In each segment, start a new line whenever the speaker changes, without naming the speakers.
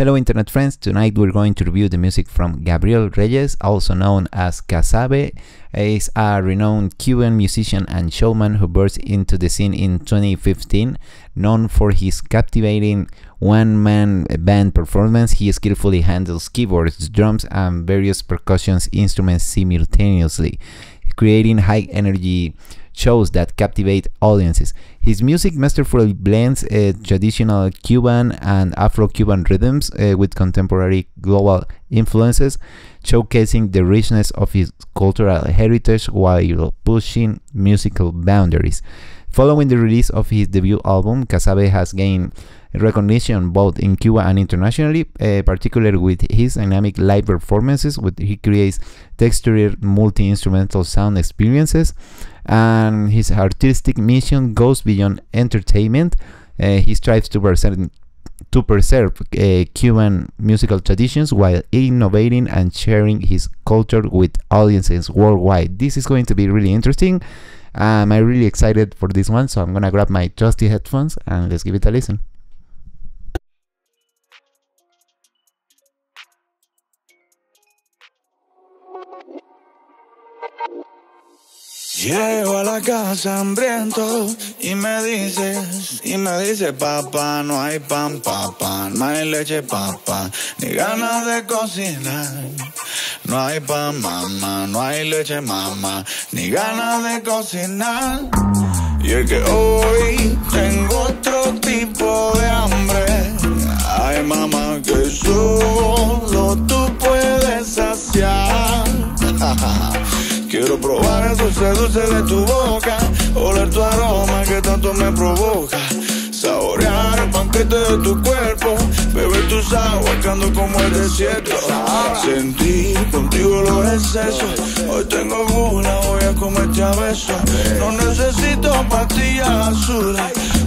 Hello internet friends, tonight we're going to review the music from Gabriel Reyes, also known as Casabe. He's a renowned Cuban musician and showman who burst into the scene in 2015. Known for his captivating one-man band performance, he skillfully handles keyboards, drums and various percussion instruments simultaneously, creating high-energy shows that captivate audiences. His music masterfully blends uh, traditional Cuban and Afro-Cuban rhythms uh, with contemporary global influences, showcasing the richness of his cultural heritage while pushing musical boundaries. Following the release of his debut album, Casabe has gained recognition both in Cuba and internationally, uh, particularly with his dynamic live performances, where he creates textured multi-instrumental sound experiences and his artistic mission goes beyond entertainment. Uh, he strives to present to preserve uh, Cuban musical traditions while innovating and sharing his culture with audiences worldwide. This is going to be really interesting. Um, I'm really excited for this one, so I'm gonna grab my trusty headphones and let's give it a listen.
Llego a la casa hambriento y me dices, y me dice papá, no hay pan, papá, no hay leche, papá, ni ganas de cocinar. No hay pan, mamá, no hay leche, mamá, ni ganas de cocinar. Y es que hoy tengo otro tipo de hambre. Ay, mamá, que solo tú puedes saciar. Quiero probar el dulce, dulce de tu boca, oler tu aroma que tanto me provoca. Saborear el banquete de tu cuerpo, beber tus aguas que ando como el desierto. Sentir contigo los excesos, hoy tengo gula, voy a comerte a besos. No necesito pastillas azules,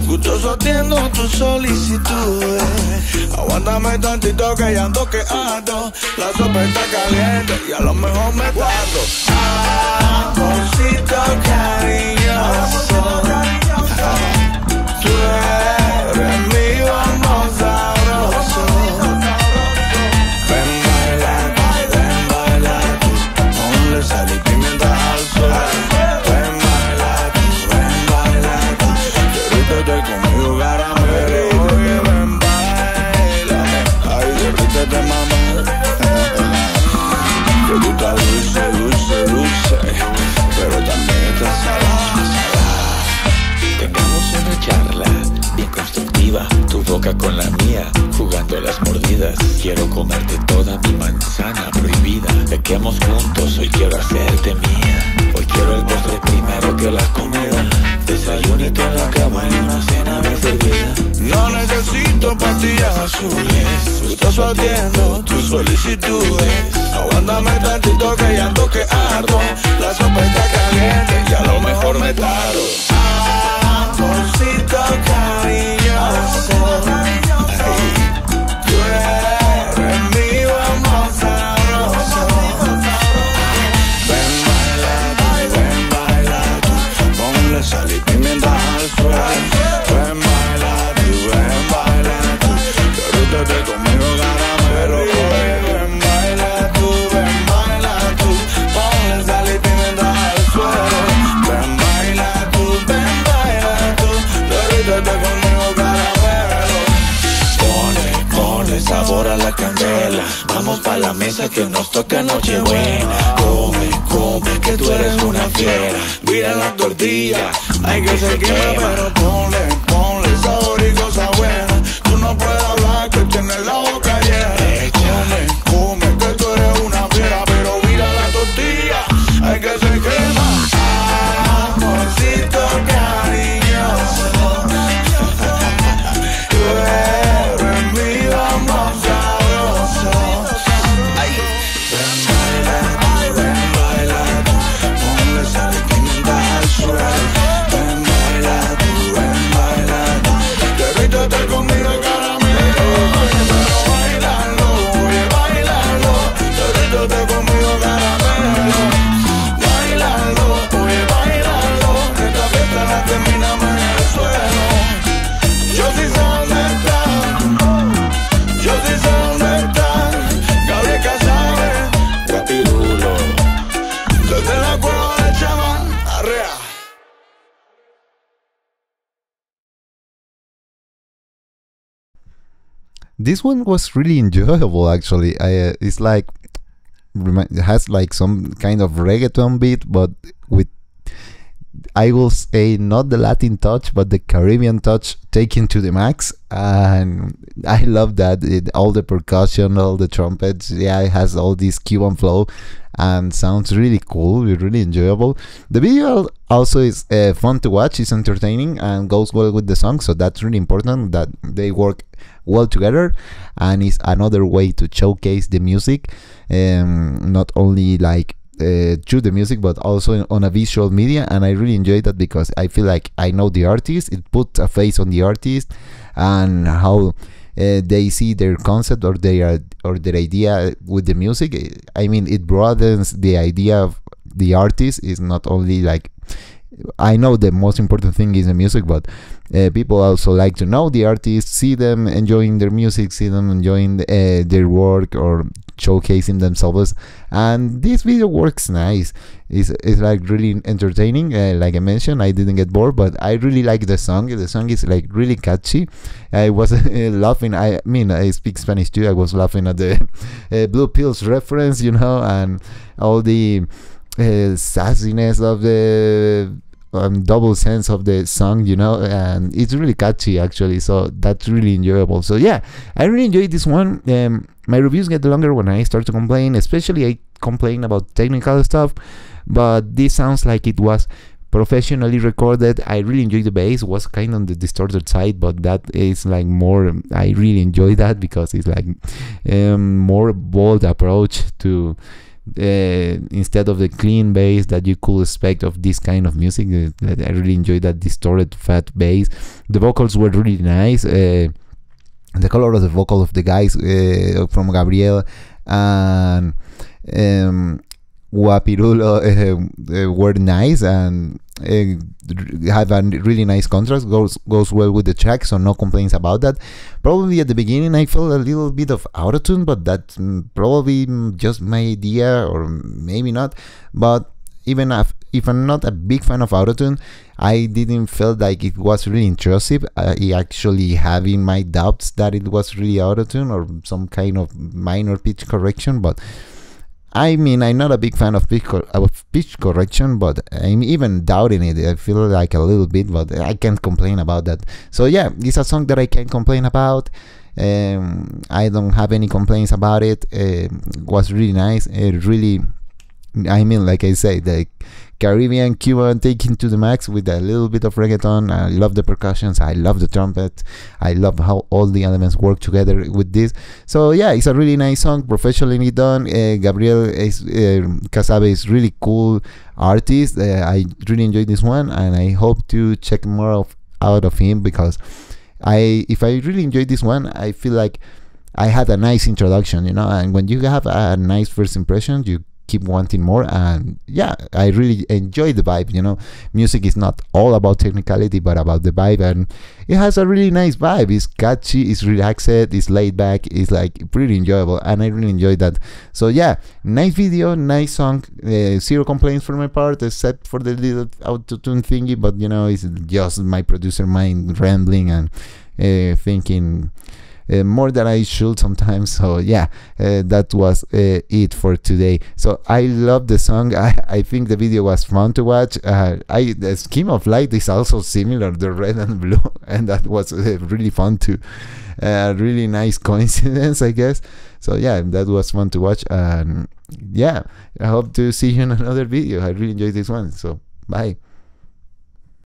gustoso atiendo tus solicitudes. Aguántame tantito que ya ando que ando, la sopa está caliente y a lo mejor me guardo. Cariñoso,
boca con la mía, jugando las mordidas. Quiero comerte toda mi manzana prohibida. Pequemos juntos, hoy quiero hacerte mía. Hoy quiero el postre primero que la comida. Desayunito en la cama y una cena bien servida.
No necesito pastillas azules, gustoso atiendo tus solicitudes. Aguántame tantito que ya ando que ardo, la sopa está caliente y a lo mejor me taro.
Que nos toca Nochebuena. Come, come, que tú eres una fiera.
Mira la tortilla, hay que se quema, pero ponle, ponle sabor y
this one was really enjoyable actually. I, uh, it's like it has like some kind of reggaeton beat, but with I will say not the Latin touch, but the Caribbean touch taken to the max. And I love that. It, all the percussion, all the trumpets, yeah, it has all this Cuban flow and sounds really cool, really enjoyable. The video also is uh, fun to watch, it's entertaining and goes well with the song, so that's really important that they work well together and it's another way to showcase the music, um, not only like uh, through the music but also on a visual media and i really enjoy that because i feel like i know the artist it puts a face on the artist and how uh, they see their concept or their or their idea with the music. I mean it broadens the idea of the artist is not only like I know the most important thing is the music, but uh, people also like to know the artists, see them enjoying their music, see them enjoying uh, their work or showcasing themselves. And this video works nice. It's, it's like really entertaining. Uh, like I mentioned, I didn't get bored, but I really like the song. The song is like really catchy. I was laughing. I mean, I speak Spanish too. I was laughing at the uh, Blue Pills reference, you know, and all the uh, sassiness of the um, double sense of the song, you know, and it's really catchy actually. So that's really enjoyable. So yeah, I really enjoyed this one. Um, my reviews get longer when I start to complain, especially I complain about technical stuff, but this sounds like it was professionally recorded. I really enjoyed the bass. It was kind of on the distorted side, but that is like more. I really enjoy that because it's like um, more bold approach to uh, instead of the clean bass that you could expect of this kind of music. Uh, I really enjoyed that distorted fat bass. The vocals were really nice. Uh, the color of the vocal of the guys uh, from Gabriel and um, Guapirulo uh, were nice and uh, have a really nice contrast goes goes well with the track so no complaints about that. Probably at the beginning i felt a little bit of out of autotune but that's mm, probably just my idea or maybe not. But even if, if i'm not a big fan of autotune i didn't feel like it was really intrusive. I actually having my doubts that it was really autotune or some kind of minor pitch correction but I mean, I'm not a big fan of pitch, of pitch correction, but I'm even doubting it. I feel like a little bit, but I can't complain about that. So yeah, it's a song that I can't complain about. Um, I don't have any complaints about it. it was really nice. It really, I mean, like I say, the Caribbean Cuban taking to the max with a little bit of reggaeton. I love the percussions. I love the trumpet. I love how all the elements work together with this. So yeah, it's a really nice song, professionally done. Uh, Gabriel is uh, Casabe is really cool artist. Uh, I really enjoyed this one, and I hope to check more of out of him because I if I really enjoyed this one, I feel like I had a nice introduction, you know. And when you have a nice first impression, you keep wanting more and yeah i really enjoy the vibe you know. Music is not all about technicality but about the vibe and it has a really nice vibe. It's catchy it's relaxed it's laid back it's like pretty enjoyable and i really enjoyed that. So yeah nice video nice song uh, zero complaints for my part except for the little auto-tune thingy but you know it's just my producer mind rambling and uh, thinking more than I should sometimes. So yeah, uh, that was uh, it for today. So I love the song. I, I think the video was fun to watch. Uh, I the scheme of light is also similar, the red and blue, and that was uh, really fun too. A really nice coincidence, I guess. So yeah, that was fun to watch. And yeah, I hope to see you in another video. I really enjoyed this one. So bye.